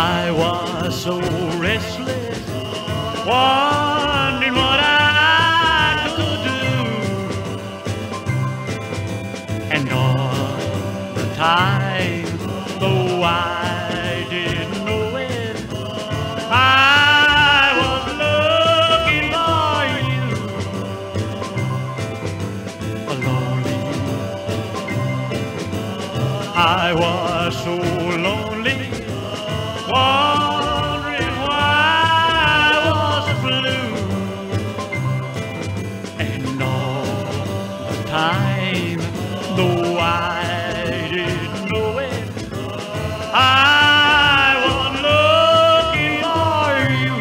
I was so restless, wondering what I could do. And all the time, though I didn't know it, I was looking for you. Lonely. I was so time, though I didn't know it, I was looking for you.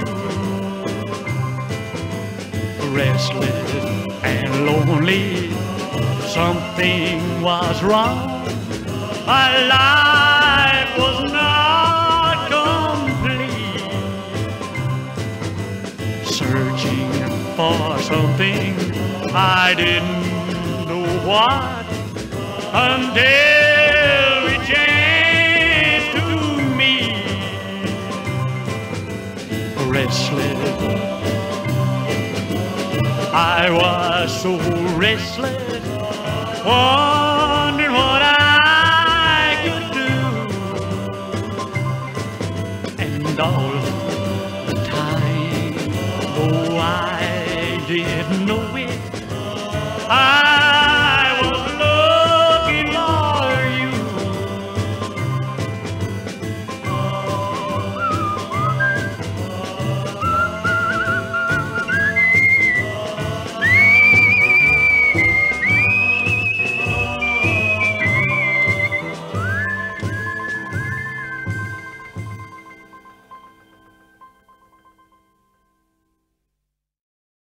Restless and lonely, something was wrong. My life was not complete. Searching for something I didn't know what until we chance to meet. Restless. I was so restless, wondering what I could do. And all the time, though I didn't know it, I